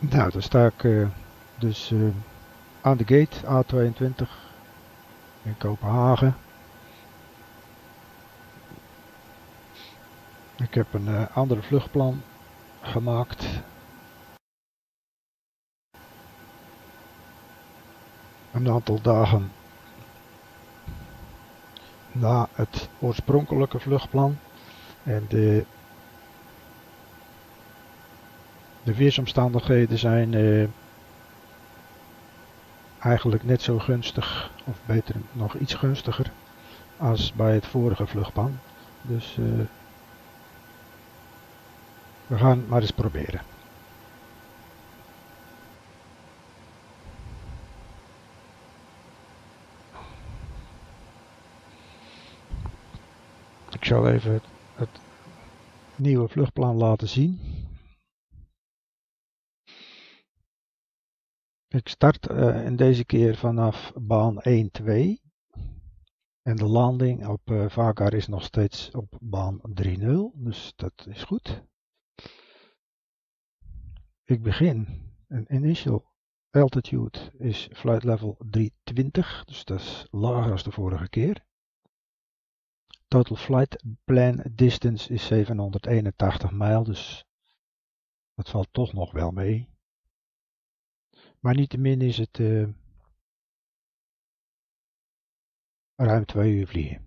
Nou, dan sta ik uh, dus uh, aan de gate A22 in Kopenhagen. Ik heb een uh, andere vluchtplan gemaakt. Een aantal dagen na het oorspronkelijke vluchtplan. En de, de weersomstandigheden zijn uh, eigenlijk net zo gunstig, of beter nog iets gunstiger, als bij het vorige vluchtplan. Dus uh, we gaan maar eens proberen. Ik zal even het nieuwe vluchtplan laten zien. Ik start uh, in deze keer vanaf baan 1-2. En de landing op uh, Vagar is nog steeds op baan 3-0. Dus dat is goed. Ik begin. Een initial altitude is flight level 320. Dus dat is lager als de vorige keer. Total flight plan distance is 781 mijl, dus dat valt toch nog wel mee. Maar niettemin is het uh, ruim 2 uur vliegen.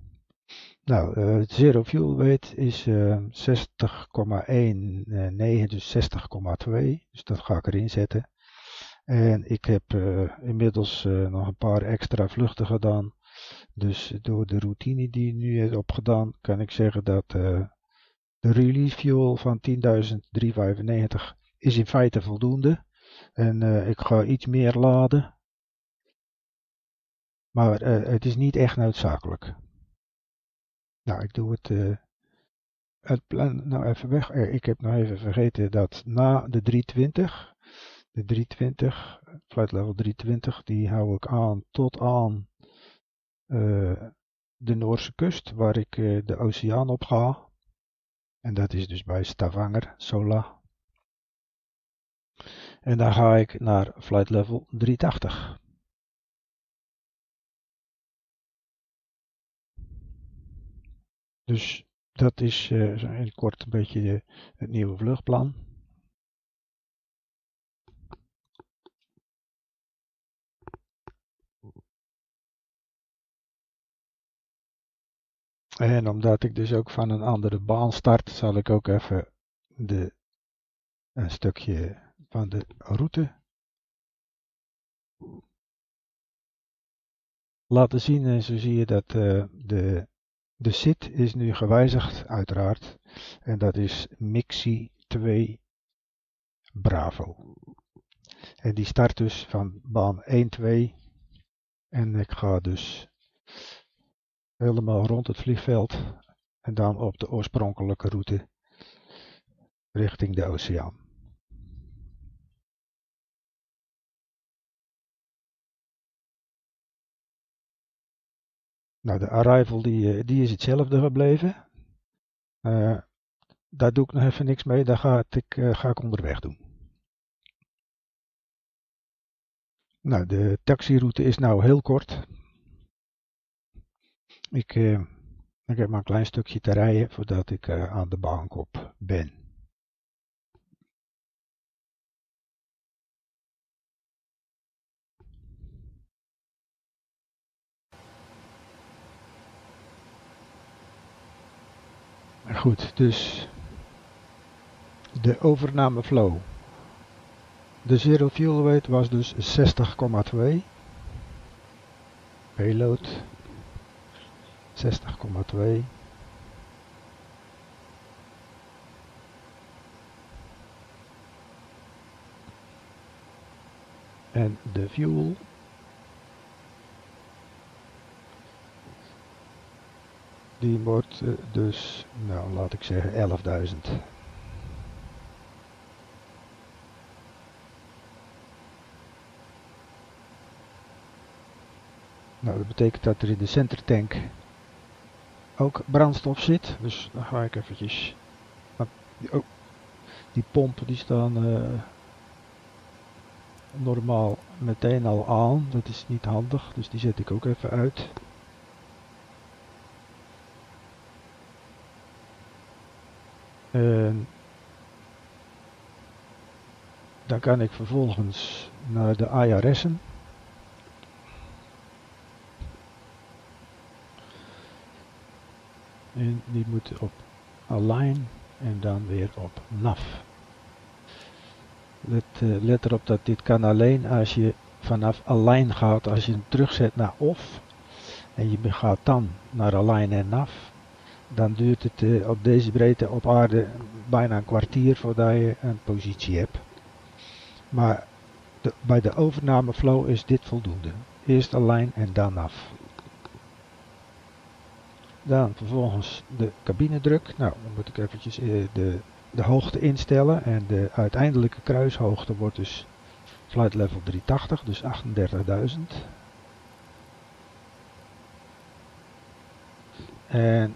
Nou, uh, zero fuel weight is uh, 60,19, dus 60,2. Dus dat ga ik erin zetten. En ik heb inmiddels nog een paar extra vluchten gedaan. Dus door de routine die nu heb opgedaan, kan ik zeggen dat de release fuel van 10.395 is in feite voldoende. En uh, ik ga iets meer laden. Maar uh, het is niet echt noodzakelijk. Nou, ik doe het, het plan nou even weg. Ik heb nog even vergeten dat na de 320, de 320, flight level 320, die hou ik aan tot aan de Noorse kust, waar ik de oceaan op ga. En dat is dus bij Stavanger, Sola. En dan ga ik naar flight level 380. Dus dat is in kort een beetje het nieuwe vluchtplan. En omdat ik dus ook van een andere baan start, zal ik ook even de, een stukje van de route laten zien. En zo zie je dat uh, de, de SIT is nu gewijzigd, uiteraard. En dat is Mixi 2 Bravo. En die start dus van baan 1-2. En ik ga dus helemaal rond het vliegveld en dan op de oorspronkelijke route richting de oceaan. Nou, de arrival die, eh, die is hetzelfde gebleven. Uh, daar doe ik nog even niks mee, daar ga ik, uh, ga ik onderweg doen. Nou, de taxiroute is nou heel kort. Ik, uh, ik heb maar een klein stukje te rijden voordat ik aan de Baankop ben. Goed, dus de overname flow. De zero fuel weight was dus 60,2. Payload 60,2 en de fuel die wordt dus, nou laat ik zeggen 11.000 Nou, dat betekent dat er in de center tank ook brandstof zit. Dus dan ga ik eventjes... Oh, die pompen die staan uh, normaal meteen al aan. Dat is niet handig, dus die zet ik ook even uit. Dan kan ik vervolgens naar de IRS'en. En die moeten op align en dan weer op nav. Let, uh, let erop dat dit kan alleen als je vanaf align gaat, als je hem terugzet naar off en je gaat dan naar align en nav, dan duurt het uh, op deze breedte op aarde bijna een kwartier voordat je een positie hebt. Maar bij de overnameflow is dit voldoende. Eerst align en dan af. Dan vervolgens de cabinedruk. Nou, dan moet ik eventjes uh, de de hoogte instellen en de uiteindelijke kruishoogte wordt dus flight level 380, dus 38.000. En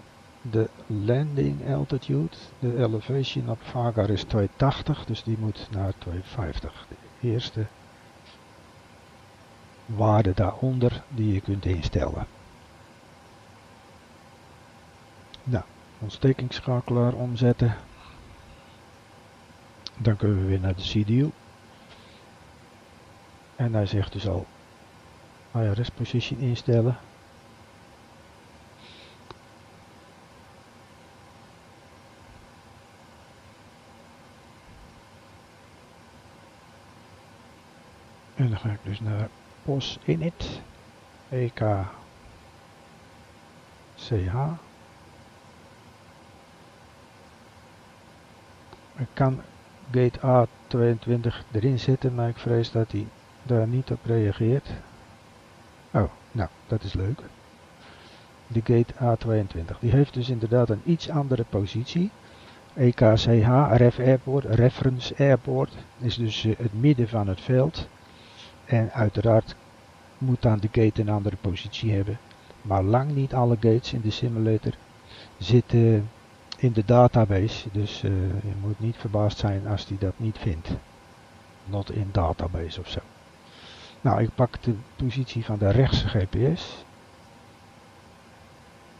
de landing altitude, de elevation op Vagar is 280, dus die moet naar 250. De eerste waarde daaronder die je kunt instellen. Nou, ontstekingsschakelaar omzetten. Dan kunnen we weer naar de CDU. En hij zegt dus al IRS position instellen. En dan ga ik dus naar POS init, EK. Ik kan gate A22 erin zetten, maar ik vrees dat hij daar niet op reageert. Oh, nou, dat is leuk. De gate A22. Die heeft dus inderdaad een iets andere positie. EKCH, Ref Airport, Reference Airport, is dus uh, het midden van het veld. En uiteraard moet dan de gate een andere positie hebben. Maar lang niet alle gates in de simulator zitten in de database. Dus uh, je moet niet verbaasd zijn als hij dat niet vindt. Not in database of zo. Nou, ik pak de positie van de rechtse GPS.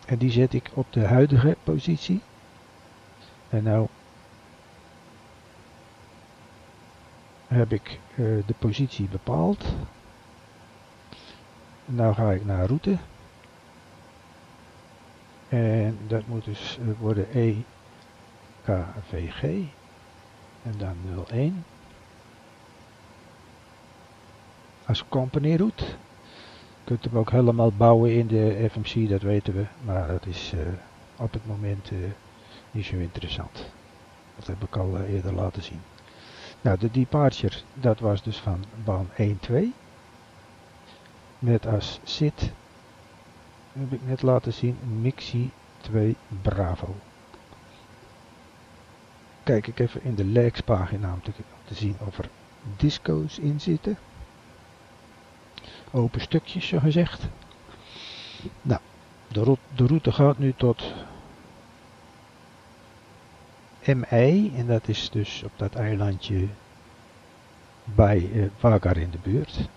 En die zet ik op de huidige positie. En nou heb ik de positie bepaald. Nou ga ik naar route. En dat moet dus eh, worden EKVG. En dan 01. Als company route. Je kunt hem ook helemaal bouwen in de FMC, dat weten we. Maar dat is uh, op het moment niet zo interessant. Dat heb ik al eerder laten zien. Nou, de departure, dat was dus van baan 1-2. Met als zit heb ik net laten zien, Mixi 2 Bravo. Kijk ik even in de legs pagina om te, te zien of er disco's in zitten. Open stukjes zo gezegd. Nou, de, route, de route gaat nu tot ME en dat is dus op dat eilandje bij uh, Vagar in de buurt.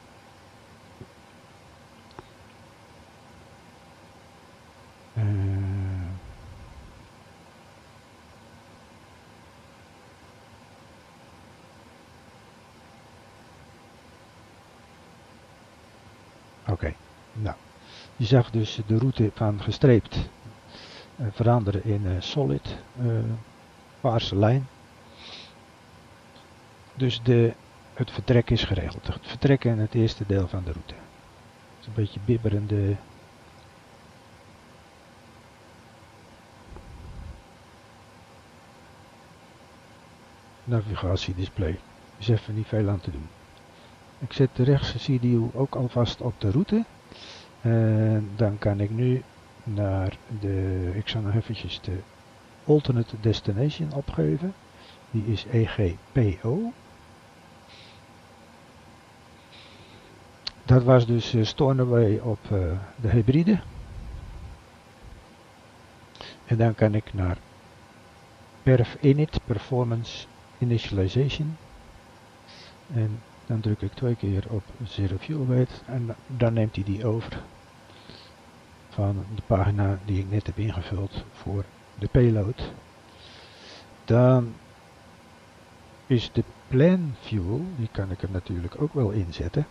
Uh, Oké, nou. Je zag dus de route van gestreept uh, veranderen in solid, paarse lijn. Dus de, het vertrek is geregeld. Het vertrek in het eerste deel van de route. Is een beetje bibberende navigatiedisplay. Is even niet veel aan te doen. Ik zet de rechtse CDU ook alvast op de route. En dan kan ik nu naar de, ik zal nog eventjes de alternate destination opgeven. Die is EGPO. Dat was dus uh, Stornoway op uh, de hybride. En dan kan ik naar perf init performance initialization. En Dan druk ik twee keer op Zero Fuel Weight en dan neemt hij die over van de pagina die ik net heb ingevuld voor de payload. Dan is de plan fuel, die kan ik er natuurlijk ook wel inzetten.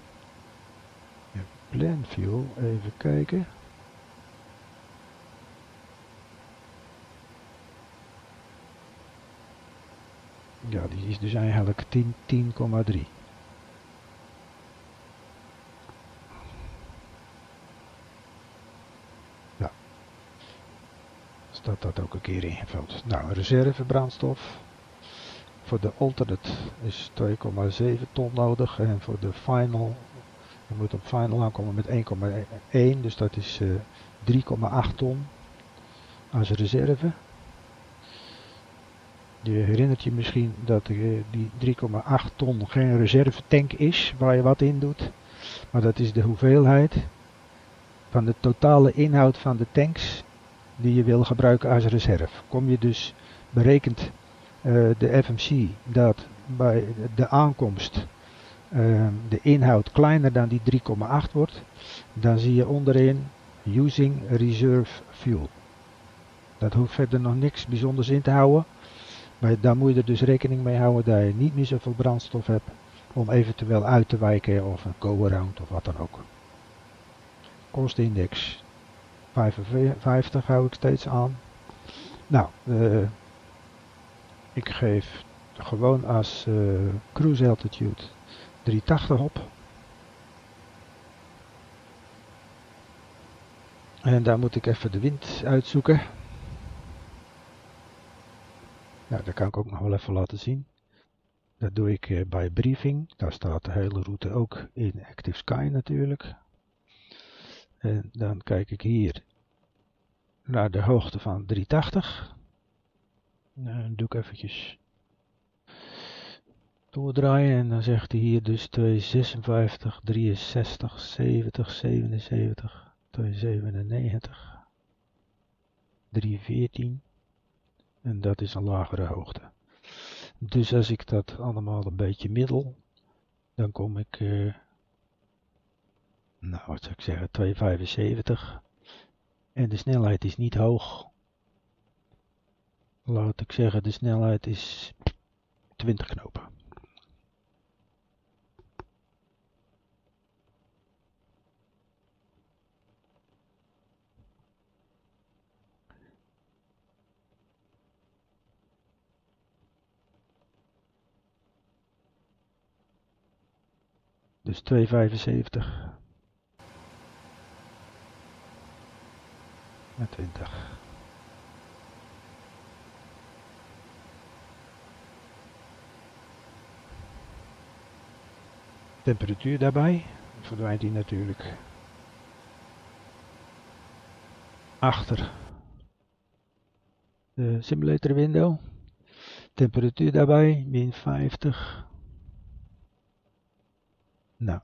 plan fuel, even kijken. Ja, die is dus eigenlijk 10,3. Ja. Staat dat ook een keer ingevuld. Nou, reservebrandstof. Voor de alternate is 2,7 ton nodig. En voor de final, je moet op final aankomen met 1,1. Dus dat is uh, eh, 3,8 ton als reserve. Je herinnert je misschien dat uh, die 3,8 ton geen reservetank is waar je wat in doet. Maar dat is de hoeveelheid van de totale inhoud van de tanks die je wil gebruiken als reserve. Kom je dus berekend uh, de FMC dat bij de aankomst uh, de inhoud kleiner dan die 3,8 wordt, dan zie je onderin using reserve fuel. Dat hoeft verder nog niks bijzonders in te houden. Maar daar moet je er dus rekening mee houden dat je niet meer zoveel brandstof hebt om eventueel uit te wijken of een go-around of wat dan ook. Kostindex 55 hou ik steeds aan. Nou, uh, ik geef gewoon als uh, cruise altitude 380 op. En daar moet ik even de wind uitzoeken. Ja, dat kan ik ook nog wel even laten zien. Dat doe ik uh, bij briefing. Daar staat de hele route ook in Active Sky natuurlijk. En dan kijk ik hier naar de hoogte van 380. Dan doe ik eventjes doordraaien en dan zegt hij hier dus 256, 63, 70, 77, 297, 314 en dat is een lagere hoogte. Dus als ik dat allemaal een beetje middel, dan kom ik, uh, nou wat zou ik zeggen, 275 en de snelheid is niet hoog laat ik zeggen, de snelheid is 20 knopen. Dus 275 met 20. temperatuur daarbij. Verdwijnt die natuurlijk achter de simulator window. Temperatuur daarbij, min 50. Nou,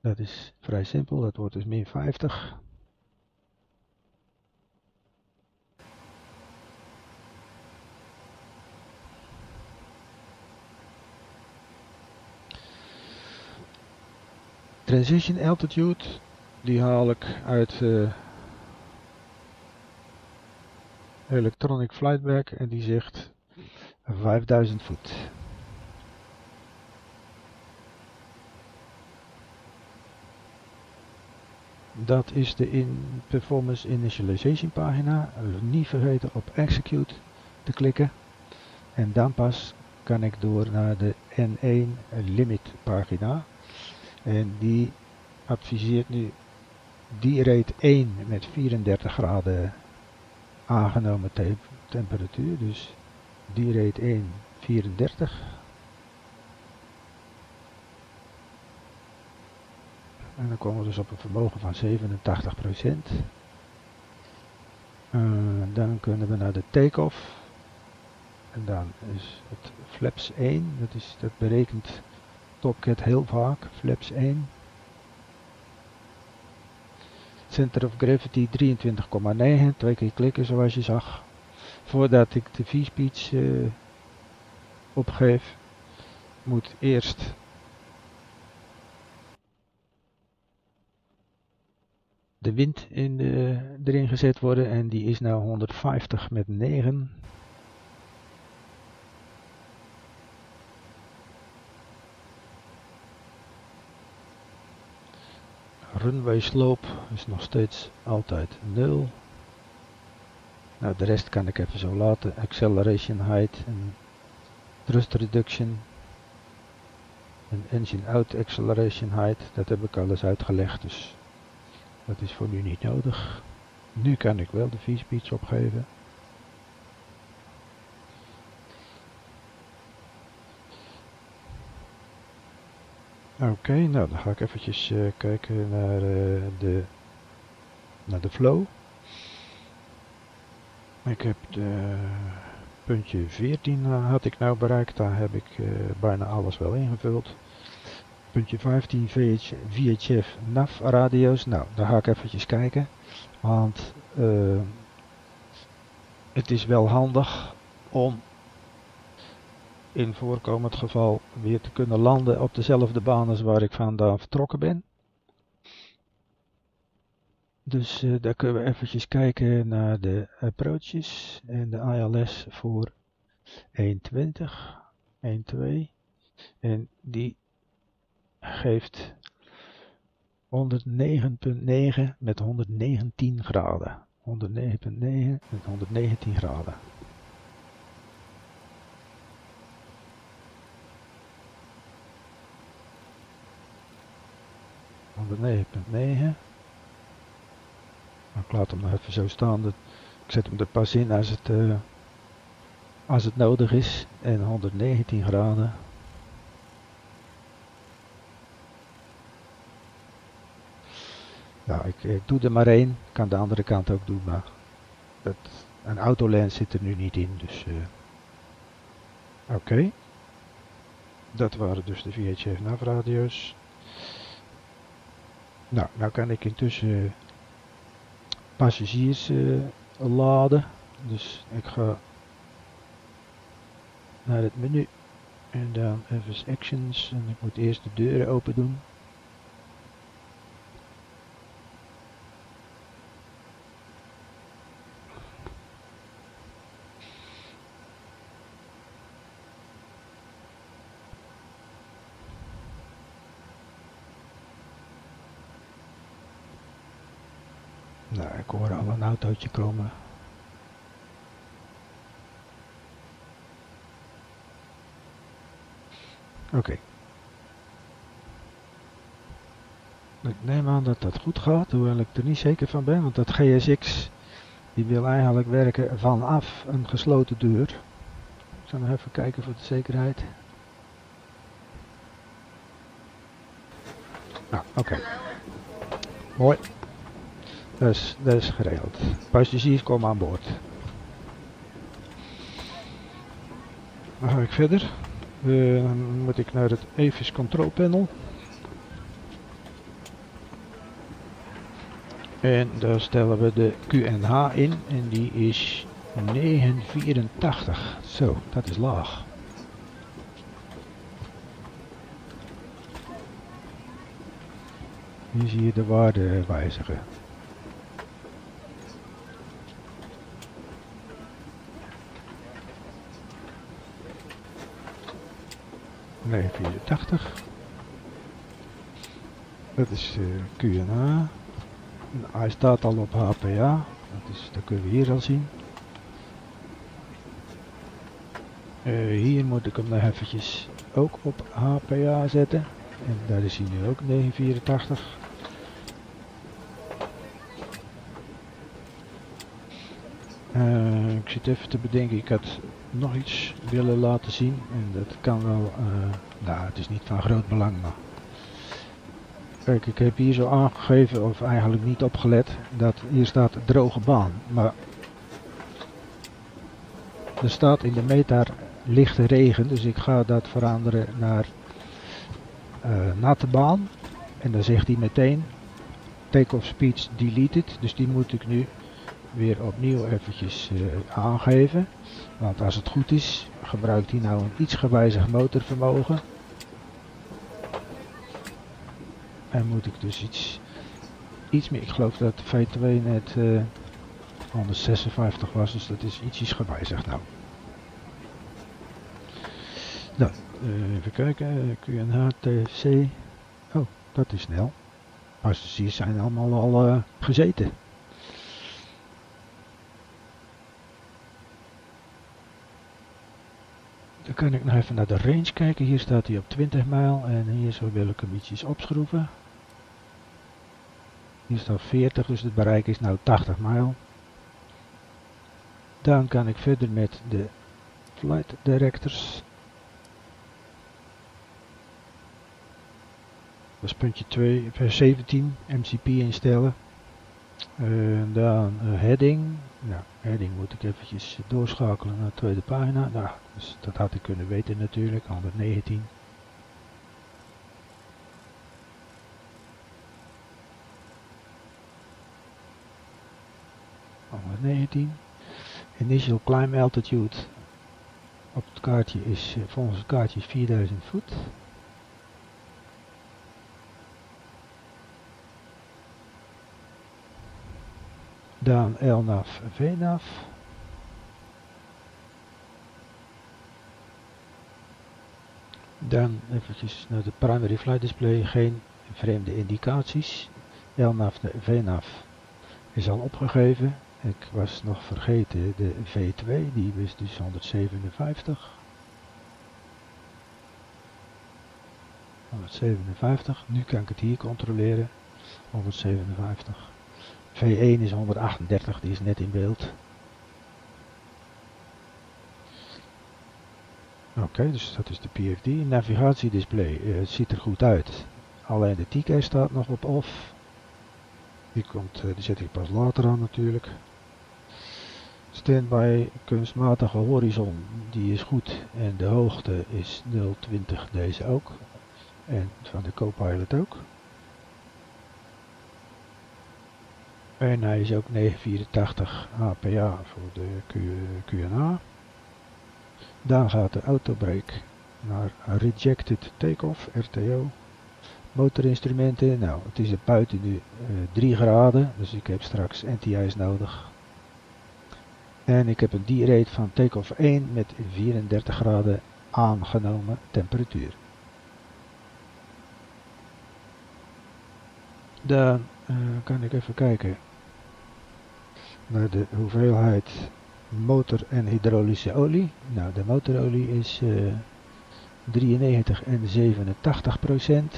dat is vrij simpel. Dat wordt dus min 50. Transition altitude, die haal ik uit uh, Electronic Flightback en die zegt 5000 voet. Dat is de in Performance Initialization pagina. Niet vergeten op Execute te klikken. En dan pas kan ik door naar de N1 Limit pagina. En die adviseert nu die rate 1 met 34 graden aangenomen te temperatuur. Dus die rate 1 34. En dan komen we dus op een vermogen van 87 procent. Uh, dan kunnen we naar de take-off. En dan is het flaps 1, dat, is, dat berekent het heel vaak, flaps 1. Center of Gravity 23,9, twee keer klikken zoals je zag. Voordat ik de V-speech eh, opgeef, moet eerst de wind in erin gezet worden en die is nou 150 met 9. Runway slope is nog steeds altijd 0. Nou, de rest kan ik even zo laten. Acceleration height en thrust reduction en engine out acceleration height. Dat heb ik alles uitgelegd, dus dat is voor nu niet nodig. Nu kan ik wel de V-speeds opgeven. Oké, nou dan ga ik eventjes uh, kijken naar, uh, de, naar de flow. Ik heb de puntje 14 uh, had ik nou bereikt, daar heb ik bijna alles wel ingevuld. Puntje 15 VH, VHF NAV radio's. Nou, daar ga ik eventjes kijken. Want het is wel handig om in voorkomend geval weer te kunnen landen op dezelfde baan als waar ik vandaan vertrokken ben. Dus uh, daar kunnen we eventjes kijken naar de approaches en de ILS voor 1.20, 1.2 en die geeft 109.9 met 119 graden. 109.9 met 119 graden. Negen. Ik laat hem maar even zo staan. Ik zet hem er pas in als het, uh, als het nodig is. En 119 graden. Nou, ik, doe er maar één. Ik kan de andere kant ook doen, maar dat, een autolens zit er nu niet in. Dus uh, oké. Dat waren dus de VHF navradio's. Nou, nou kan ik intussen passagiers uh, laden. Dus ik ga naar het menu en dan even actions en ik moet eerst de deuren open doen. Autootje komen. Oké. Okay. Ik neem aan dat dat goed gaat, hoewel ik er niet zeker van ben, want dat GSX die wil eigenlijk werken vanaf een gesloten deur. Ik zal nog even kijken voor de zekerheid. Nou, oké. Okay. Mooi. Dus dat is geregeld. Passagiers komen aan boord. Dan ga ik verder. Uh, dan moet ik naar het EVIS Control Panel. En daar stellen we de QNH in en die is 984. Zo, dat is laag. Hier zie je de waarde wijzigen. Nee, 84. Dat is eh, QNA. Hij staat al op HPA. Dat, is, dat kunnen we hier al zien. Uh, hier moet ik hem nog eventjes ook op HPA zetten. En daar is hij nu ook 984. Uh, ik zit even te bedenken, ik had nog iets willen laten zien. En dat kan wel, uh, nou het is niet van groot belang maar. Kijk, ik heb hier zo aangegeven, of eigenlijk niet opgelet, dat hier staat droge baan. Maar er staat in de meter lichte regen, dus ik ga dat veranderen naar uh, natte baan. En dan zegt hij meteen, take-off speed deleted, dus die moet ik nu weer opnieuw eventjes uh, aangeven. Want als het goed is, gebruikt hij nou een iets gewijzigd motorvermogen. En moet ik dus iets iets meer. Ik geloof dat V2 net uh, 156 was, dus dat is ietsjes gewijzigd nou. Nou, uh, even kijken. QNHTC. Oh, dat is snel. Passagiers zijn allemaal al gezeten. Dan kan ik nog even naar de range kijken. Hier staat hij op 20 mijl en hier zo wil ik hem ietsjes opschroeven. Hier staat 40, dus het bereik is nou 80 mijl. Dan kan ik verder met de flight directors. Dat is puntje 2, vers 17, MCP instellen. En dan uh, heading. Nou, heading moet ik eventjes doorschakelen naar de tweede pagina. Nou, dus dat had ik kunnen weten natuurlijk, 119. ...119. Initial climb altitude op het kaartje is eh, volgens het kaartje 4000 voet. Dan LNAV, VNAV. Dan eventjes naar de primary flight display, geen vreemde indicaties. LNAV, VNAV is al opgegeven. Ik was nog vergeten de V2, die is dus 157. 157, nu kan ik het hier controleren. 157. V1 is 138, die is net in beeld. Oké, dus dat is de PFD. Navigatiedisplay, uh, het ziet er goed uit. Alleen de TK staat nog op off. Die, komt, uh, die zet ik pas later aan natuurlijk. Standby kunstmatige horizon, die is goed. En de hoogte is 020, deze ook. En van de Copilot ook. En hij is ook 984 HPA voor de Q, QNA. Dan gaat de autobrake naar Rejected Takeoff, RTO. Motorinstrumenten, nou het is buiten nu uh, 3 graden, dus ik heb straks NTI's nodig. En ik heb een D-rate van takeoff 1 met 34 graden aangenomen temperatuur. Dan uh, kan ik even kijken naar de hoeveelheid motor en hydraulische olie. Nou, de motorolie is uh, eh, 93 en 87 procent.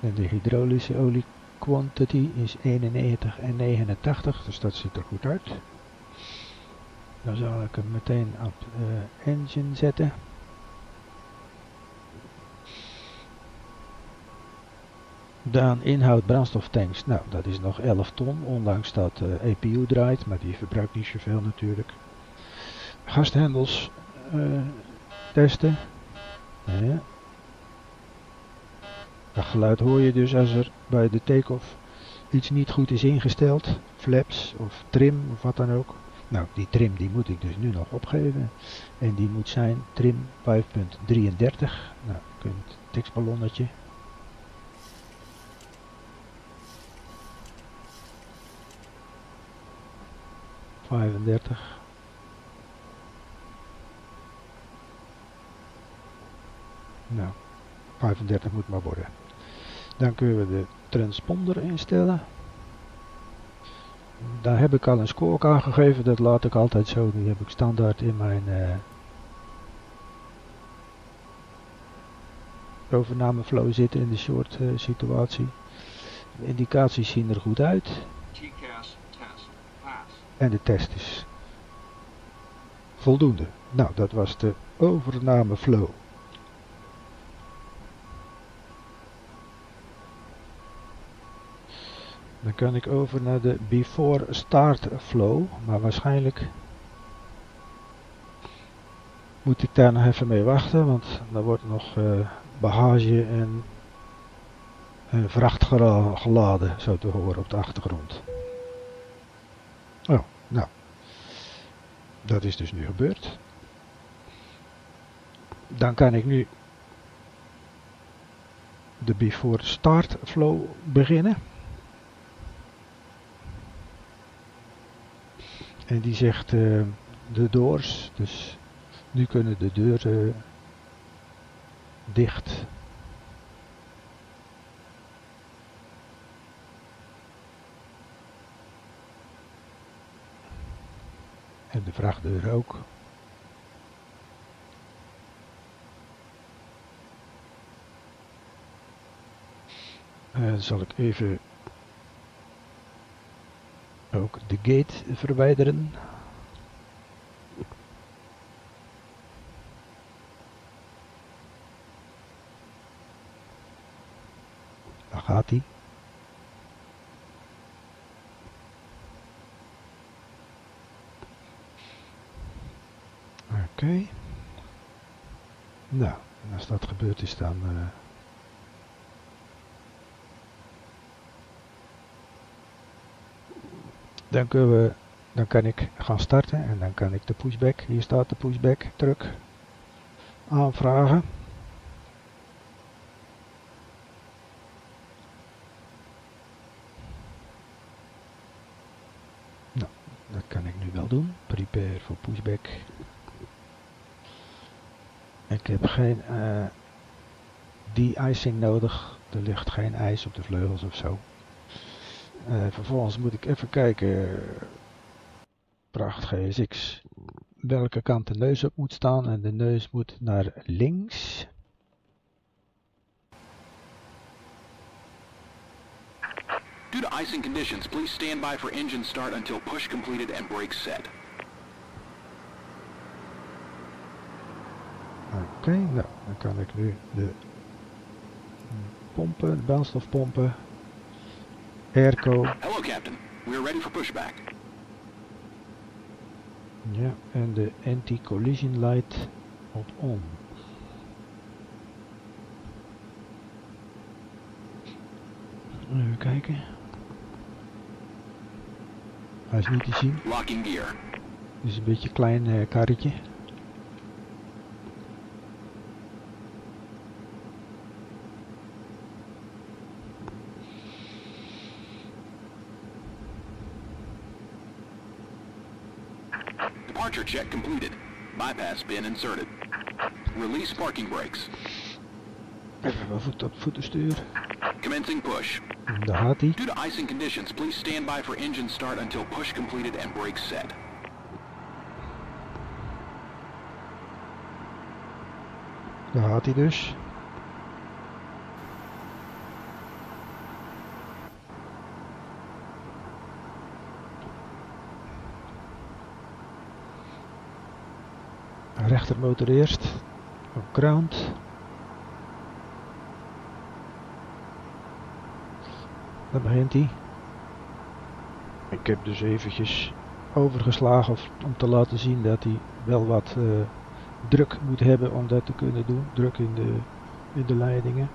En de hydraulische olie quantity is 91 en 89, dus dat ziet er goed uit. Dan zal ik hem meteen op uh, engine zetten. Dan inhoud brandstoftanks. Nou, dat is nog 11 ton, ondanks dat uh, eh, EPU draait, maar die verbruikt niet zoveel natuurlijk. Gasthendels uh, testen. Ja. Dat geluid hoor je dus als er bij de take-off iets niet goed is ingesteld. Flaps of trim of wat dan ook. Nou, die trim die moet ik dus nu nog opgeven. En die moet zijn trim 5.33. Nou, kunt tekstballonnetje 35. Nou, 35 moet maar worden. Dan kunnen we de transponder instellen. Daar heb ik al een score aan gegeven, dat laat ik altijd zo. Die heb ik standaard in mijn uh, overnameflow zitten in de short uh, situatie. De indicaties zien er goed uit. En de test is voldoende. Nou, dat was de overname flow. Dan kan ik over naar de before start flow, maar waarschijnlijk moet ik daar nog even mee wachten, want er wordt nog uh, bagage en, en vracht geladen, zo te horen op de achtergrond. Oh, nou. Dat is dus nu gebeurd. Dan kan ik nu de before start flow beginnen. En die zegt uh, de doors, dus nu kunnen de deuren dicht. En de vrachtdeur ook. Uh, zal ik even ook de gate verwijderen. Daar gaat hij. Oké. Nou, als dat gebeurd is dan... Uh, dan, kunnen we, dan kan ik gaan starten en dan kan ik de pushback, hier staat de pushback truck, aanvragen. Nou, dat kan ik nu wel doen. Prepare voor pushback. Ik heb geen uh, de-icing nodig. Er ligt geen ijs op de vleugels of zo. Uh, vervolgens moet ik even kijken, pracht GSX, welke kant de neus op moet staan. En de neus moet naar links. Due to icing conditions, please stand by for engine start until push completed and brakes set. Oké, okay, nou, dan kan ik nu de pompen, de brandstofpompen Airco. Hello, Captain. We are ready for pushback. Ja, en de anti-collision light op on. Even kijken. Hij is niet te zien. Locking gear. Het is een beetje een klein uh, karretje. Check completed. Bypass bin inserted. Release parking brakes. Even mijn voet op voetenstuur. Commencing push. Daar gaat hij. Due to icing conditions, please stand by for engine start until push completed and brakes set. Daar gaat hij dus. Rechtermotor eerst. Op ground. Dan begint hij. Ik heb dus eventjes overgeslagen om te laten zien dat hij wel wat uh, druk moet hebben om dat te kunnen doen. Druk in de, in de leidingen.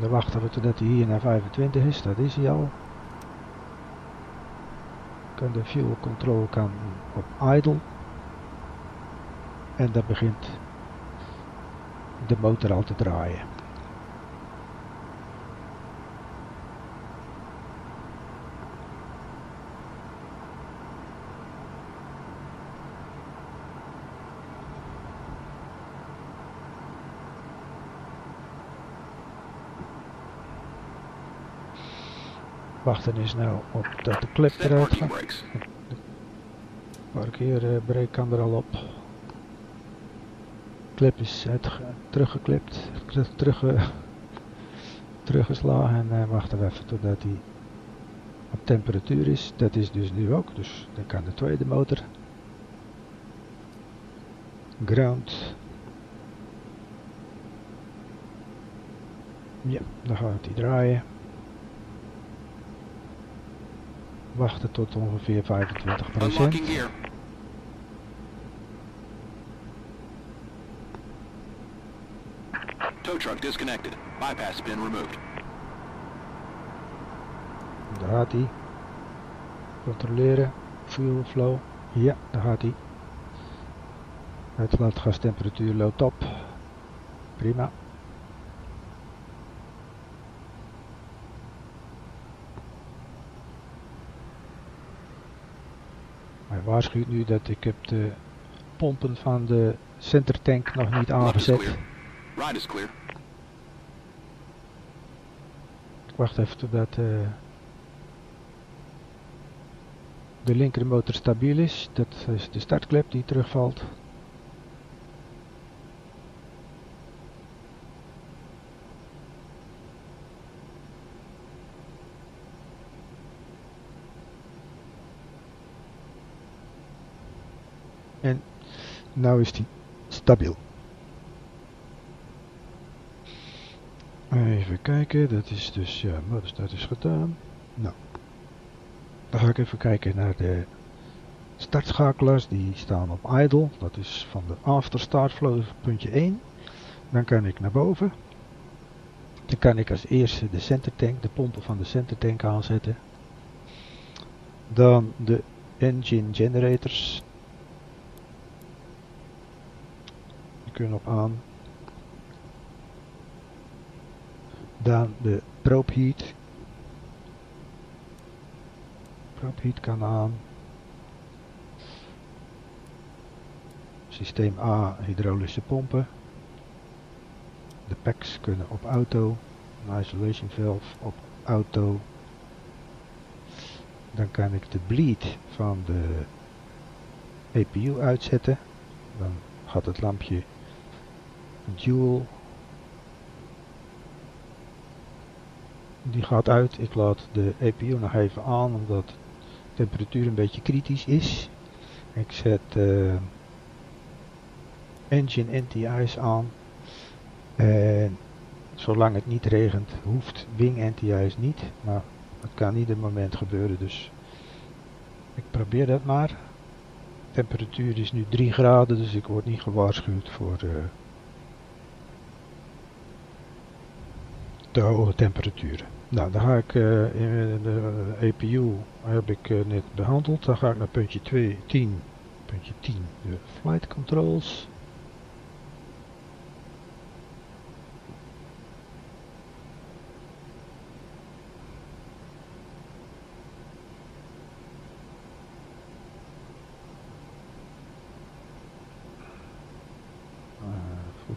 Dan wachten we totdat hij hier naar 25 is. Dat is hij al. Kan de fuel control kan op idle en dan begint de motor al te draaien. Wachten is nou op dat de klep eruit gaat. De parkeerbreek kan er al op klep is uit, teruggeklipt, terug, teruggeslagen en uh, wachten we even totdat hij op temperatuur is. Dat is dus nu ook, dus dan kan de tweede motor. Ground. Ja, dan gaat hij draaien. Wachten tot ongeveer 25 procent. Tow truck disconnected. Bypass pin removed. Daar gaat hij. Controleren. Fuel flow. Ja, daar gaat hij. Uitlaatgastemperatuur loopt op. Prima. Hij waarschuwt nu dat ik heb de pompen van de centertank nog niet aangezet. Ride clear. Wacht even totdat eh, de linkermotor stabiel is. Dat is de startklep die terugvalt. En nou is die stabiel. Even kijken, dat is dus, ja, motorstart is gedaan. Nou, dan ga ik even kijken naar de startschakelaars. Die staan op idle, dat is van de after start flow puntje 1. Dan kan ik naar boven. Dan kan ik als eerste de center tank, de pompen van de center tank aanzetten. Dan de engine generators. Die kunnen op aan. Dan de probe heat. Kan aan. Systeem A hydraulische pompen. De packs kunnen op auto. Een isolation valve op auto. Dan kan ik de bleed van de EPU uitzetten. Dan gaat het lampje dual die gaat uit. Ik laat de EPU nog even aan omdat de temperatuur een beetje kritisch is. Ik zet eh, engine NTI's aan. En zolang het niet regent hoeft wing NTI's niet. Maar het kan ieder moment gebeuren dus ik probeer dat maar. De temperatuur is nu 3 graden dus ik word niet gewaarschuwd voor eh, te hoge temperaturen. Nou, dan ga ik eh, in de EPU heb ik eh, net behandeld. Dan ga ik naar puntje 2, 10. Puntje 10, de flight controls.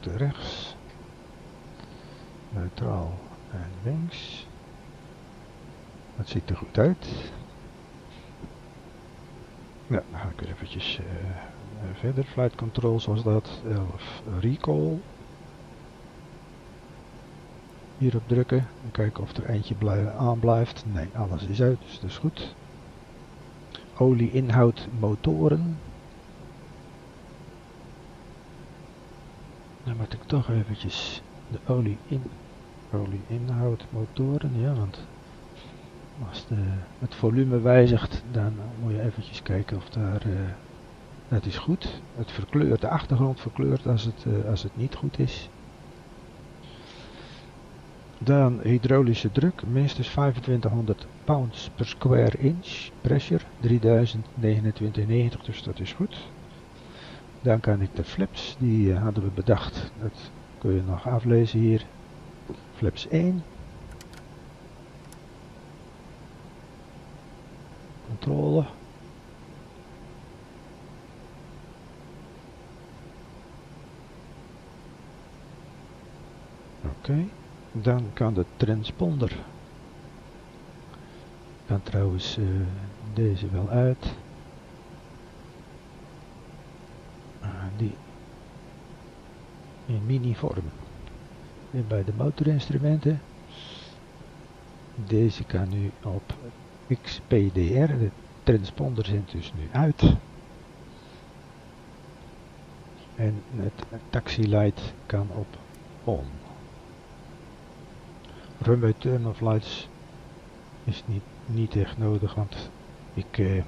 Eh, rechts. Neutraal en links. Dat ziet er goed uit. Ja, dan ga ik weer eventjes eh, verder. Flight control zoals dat. 11 recall. Hierop drukken. En kijken of er eentje blij- aan blijft. Nee, alles is uit, dus dat is goed. Olie inhoud motoren. Dan moet ik toch eventjes de olie in olie inhoud motoren, ja, want als het volume wijzigt, dan moet je eventjes kijken of daar, eh, dat is goed. Het verkleurt, de achtergrond verkleurt als het, eh, als het niet goed is. Dan hydraulische druk, minstens 2500 pounds per square inch, pressure 3029,90, dus dat is goed. Dan kan ik de flaps, die eh, hadden we bedacht, dat kun je nog aflezen hier. Flaps 1. Controle. Oké, dan kan de transponder. Kan trouwens eh, deze wel uit. Ah, die in mini vorm. En bij de motorinstrumenten. Deze kan nu op XPDR. De transponder zit dus nu uit. En het taxilight kan op on. Runway turn of lights is niet, niet echt nodig, want ik, eh,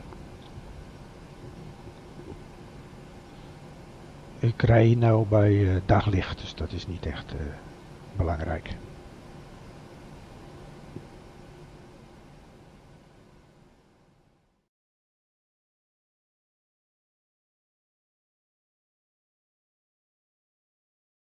ik rij nou bij eh, daglicht, dus dat is niet echt eh, belangrijk.